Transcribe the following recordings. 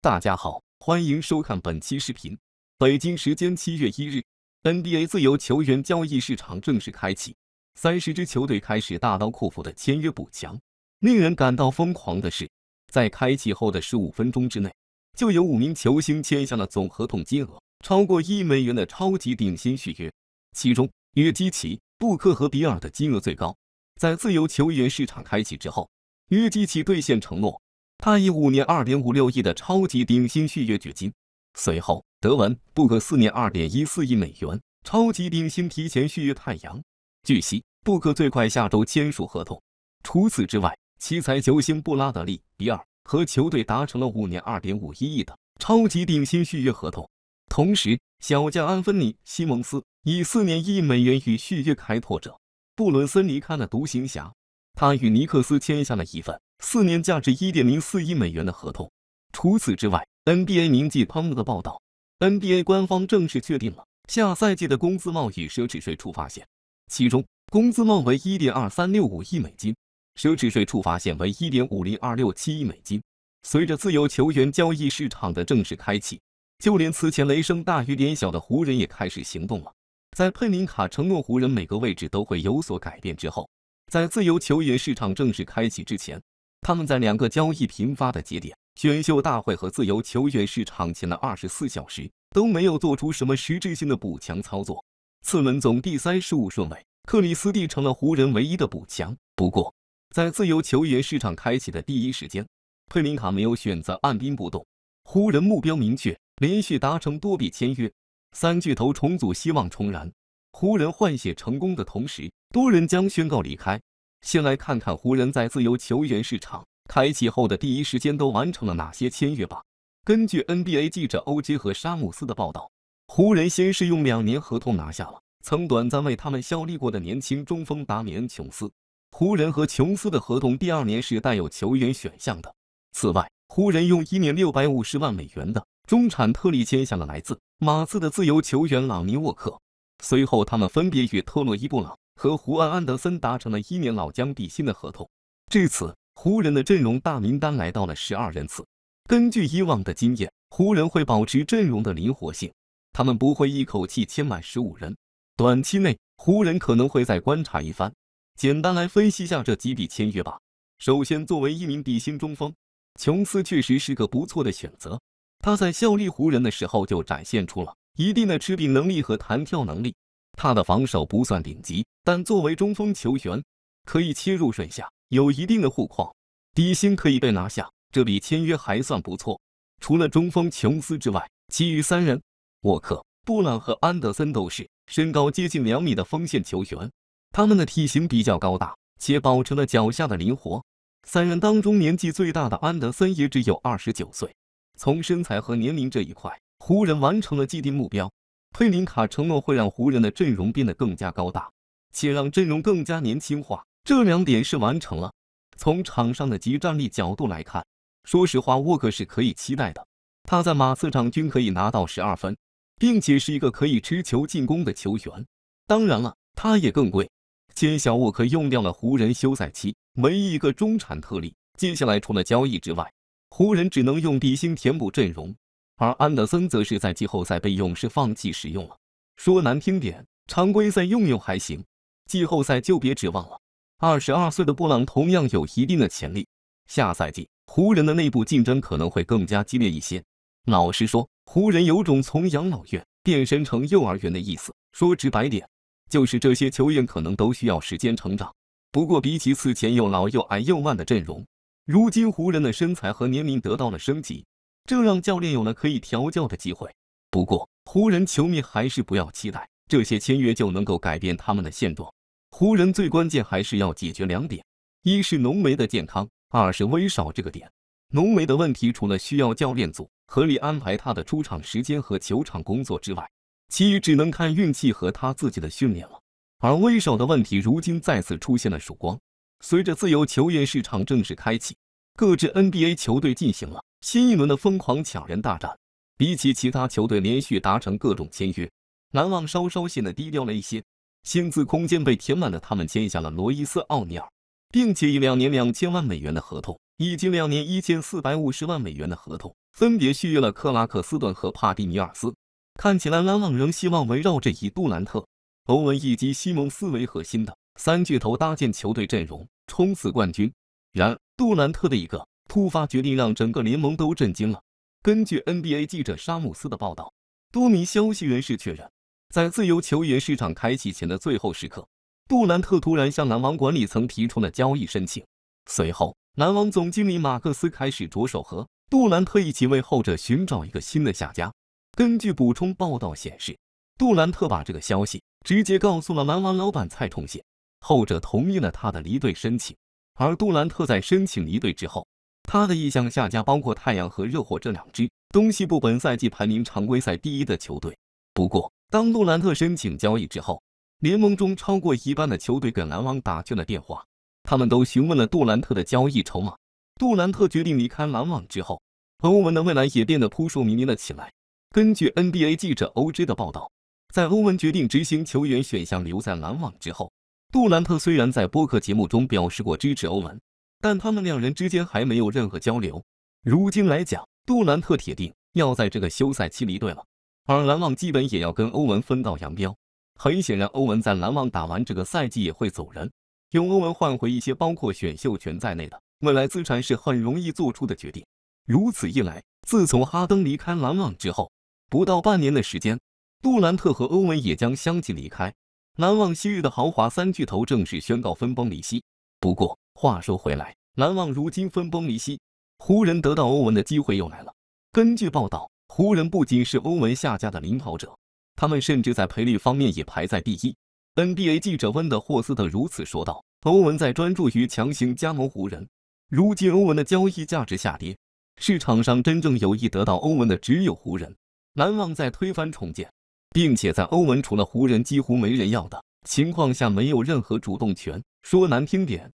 大家好，欢迎收看本期视频。北京时间七月一日，NBA 自由球员交易市场正式开启，三十支球队开始大刀阔斧的签约补强。令人感到疯狂的是，在开启后的十五分钟之内，就有五名球星签下了总合同金额超过一美元的超级顶薪续约，其中约基奇、布克和比尔的金额最高。在自由球员市场开启之后，约基奇兑现承诺。他以五年二点五六亿的超级顶薪续约掘金，随后德文布克四年二点一四亿美元超级顶薪提前续约太阳。据悉，布克最快下周签署合同。除此之外，奇才球星布拉德利比尔和球队达成了五年二点五一亿的超级顶薪续约合同。同时，小将安芬尼西蒙斯以四年一亿美元与续约开拓者布伦森离开了独行侠，他与尼克斯签下了一份。四年价值一点零四亿美元的合同。除此之外，NBA 名记汤姆的报道，NBA 官方正式确定了下赛季的工资帽与奢侈税触发线，其中工资帽为一点二三六五亿美金，奢侈税触发线为一点五零二六七亿美金。随着自由球员交易市场的正式开启，就连此前雷声大雨点小的湖人也开始行动了。在佩林卡承诺湖人每个位置都会有所改变之后，在自由球员市场正式开启之前。他们在两个交易频发的节点——选秀大会和自由球员市场前的二十四小时，都没有做出什么实质性的补强操作。次轮总第三十五顺位，克里斯蒂成了湖人唯一的补强。不过，在自由球员市场开启的第一时间，佩林卡没有选择按兵不动。湖人目标明确，连续达成多笔签约，三巨头重组希望重燃。湖人换血成功的同时，多人将宣告离开。先来看看湖人在自由球员市场开启后的第一时间都完成了哪些签约吧。根据 NBA 记者欧杰和沙姆斯的报道，湖人先是用两年合同拿下了曾短暂为他们效力过的年轻中锋达米恩·琼斯。湖人和琼斯的合同第二年是带有球员选项的。此外，湖人用一年六百五十万美元的中产特例签下了来自马刺的自由球员朗尼·沃克。随后，他们分别与特洛伊·布朗。和胡安·安德森达成了一年老将底薪的合同。至此，湖人的阵容大名单来到了十二人次。根据以往的经验，湖人会保持阵容的灵活性，他们不会一口气签满十五人。短期内，湖人可能会再观察一番。简单来分析下这几笔签约吧。首先，作为一名底薪中锋，琼斯确实是个不错的选择。他在效力湖人的时候就展现出了一定的持柄能力和弹跳能力。他的防守不算顶级，但作为中锋球员，可以切入顺下，有一定的护框，底薪可以被拿下，这笔签约还算不错。除了中锋琼斯之外，其余三人沃克、布朗和安德森都是身高接近两米的锋线球员，他们的体型比较高大，且保持了脚下的灵活。三人当中年纪最大的安德森也只有二十九岁。从身材和年龄这一块，湖人完成了既定目标。佩林卡承诺会让湖人的阵容变得更加高大，且让阵容更加年轻化，这两点是完成了。从场上的集战力角度来看，说实话，沃克是可以期待的。他在马刺场均可以拿到十二分，并且是一个可以持球进攻的球员。当然了，他也更贵。签小沃克用掉了湖人休赛期唯一一个中产特例，接下来除了交易之外，湖人只能用底薪填补阵容。而安德森则是在季后赛被勇士放弃使用了。说难听点，常规赛用用还行，季后赛就别指望了。二十二岁的布朗同样有一定的潜力。下赛季湖人的内部竞争可能会更加激烈一些。老实说，湖人有种从养老院变身成幼儿园的意思。说直白点，就是这些球员可能都需要时间成长。不过比起此前又老又矮又慢的阵容，如今湖人的身材和年龄得到了升级。这让教练有了可以调教的机会。不过，湖人球迷还是不要期待这些签约就能够改变他们的现状。湖人最关键还是要解决两点：一是浓眉的健康，二是威少这个点。浓眉的问题，除了需要教练组合理安排他的出场时间和球场工作之外，其余只能看运气和他自己的训练了。而威少的问题，如今再次出现了曙光。随着自由球员市场正式开启。各支 NBA 球队进行了新一轮的疯狂抢人大战。比起其他球队连续达成各种签约，篮网稍稍显得低调了一些。薪资空间被填满的他们签下了罗伊斯·奥尼尔，并且以两年两千万美元的合同以及两年一千四百五十万美元的合同分别续约了克拉克斯顿和帕蒂尼尔斯。看起来篮网仍希望围绕着以杜兰特、欧文以及西蒙斯为核心的三巨头搭建球队阵容，冲刺冠军。然而，杜兰特的一个突发决定让整个联盟都震惊了。根据 NBA 记者沙姆斯的报道，多名消息人士确认，在自由球员市场开启前的最后时刻，杜兰特突然向篮网管理层提出了交易申请。随后，篮网总经理马克思开始着手和杜兰特一起为后者寻找一个新的下家。根据补充报道显示，杜兰特把这个消息直接告诉了篮网老板蔡崇信，后者同意了他的离队申请。而杜兰特在申请离队之后，他的意向下家包括太阳和热火这两支东西部本赛季排名常规赛第一的球队。不过，当杜兰特申请交易之后，联盟中超过一半的球队给篮网打去了电话，他们都询问了杜兰特的交易筹码。杜兰特决定离开篮网之后，欧文的未来也变得扑朔迷离了起来。根据 NBA 记者 OJ 的报道，在欧文决定执行球员选项留在篮网之后。杜兰特虽然在播客节目中表示过支持欧文，但他们两人之间还没有任何交流。如今来讲，杜兰特铁定要在这个休赛期离队了，而篮网基本也要跟欧文分道扬镳。很显然，欧文在篮网打完这个赛季也会走人，用欧文换回一些包括选秀权在内的未来资产是很容易做出的决定。如此一来，自从哈登离开篮网之后，不到半年的时间，杜兰特和欧文也将相继离开。篮网昔日的豪华三巨头正式宣告分崩离析。不过话说回来，篮网如今分崩离析，湖人得到欧文的机会又来了。根据报道，湖人不仅是欧文下家的领跑者，他们甚至在赔率方面也排在第一。NBA 记者温德霍斯特如此说道：“欧文在专注于强行加盟湖人，如今欧文的交易价值下跌，市场上真正有意得到欧文的只有湖人。篮网在推翻重建。”并且在欧文除了湖人几乎没人要的情况下，没有任何主动权。说难听点，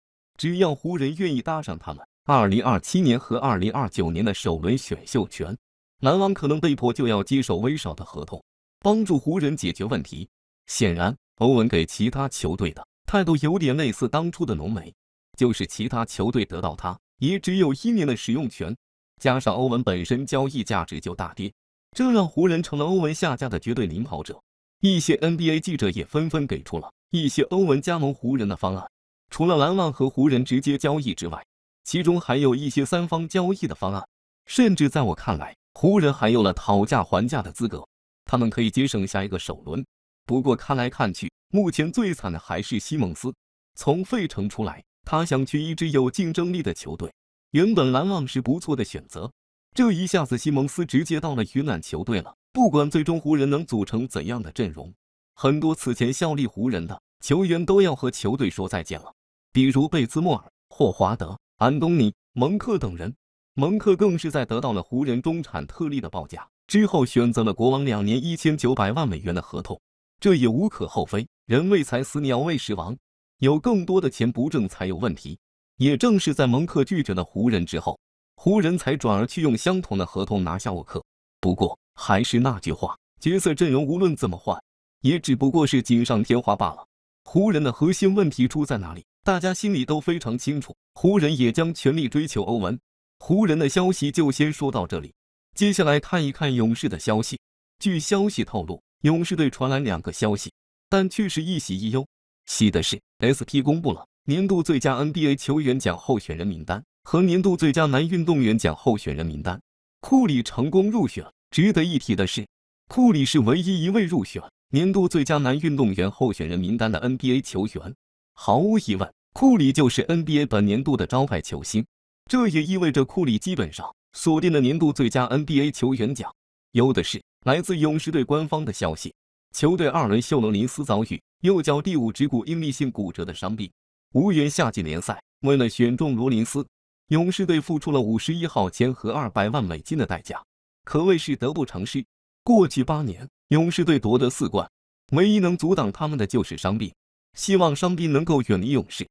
只要湖人愿意搭上他们2027年和2029年的首轮选秀权，篮网可能被迫就要接受威少的合同，帮助湖人解决问题。显然，欧文给其他球队的态度有点类似当初的浓眉，就是其他球队得到他也只有一年的使用权，加上欧文本身交易价值就大跌。这让湖人成了欧文下家的绝对领跑者。一些 NBA 记者也纷纷给出了一些欧文加盟湖人的方案。除了篮网和湖人直接交易之外，其中还有一些三方交易的方案。甚至在我看来，湖人还有了讨价还价的资格。他们可以节省下一个首轮。不过看来看去，目前最惨的还是西蒙斯。从费城出来，他想去一支有竞争力的球队。原本篮网是不错的选择。这一下子，西蒙斯直接到了鱼腩球队了。不管最终湖人能组成怎样的阵容，很多此前效力湖人的球员都要和球队说再见了，比如贝兹莫尔、霍华德、安东尼、蒙克等人。蒙克更是在得到了湖人中产特例的报价之后，选择了国王两年一千九百万美元的合同。这也无可厚非，人为财死，鸟为食亡，有更多的钱不挣才有问题。也正是在蒙克拒绝了湖人之后。湖人才转而去用相同的合同拿下沃克。不过还是那句话，角色阵容无论怎么换，也只不过是锦上添花罢了。湖人的核心问题出在哪里？大家心里都非常清楚。湖人也将全力追求欧文。湖人的消息就先说到这里，接下来看一看勇士的消息。据消息透露，勇士队传来两个消息，但却是一喜一忧。喜的是，SP 公布了年度最佳 NBA 球员奖候选人名单。和年度最佳男运动员奖候选人名单，库里成功入选。值得一提的是，库里是唯一一位入选年度最佳男运动员候选人名单的 NBA 球员。毫无疑问，库里就是 NBA 本年度的招牌球星。这也意味着库里基本上锁定了年度最佳 NBA 球员奖。有的是来自勇士队官方的消息，球队二轮秀罗林斯遭遇右脚第五指骨应力性骨折的伤病，无缘夏季联赛。为了选中罗林斯。勇士队付出了五十一号签和二百万美金的代价，可谓是得不偿失。过去八年，勇士队夺得四冠，唯一能阻挡他们的就是伤病。希望伤兵能够远离勇士，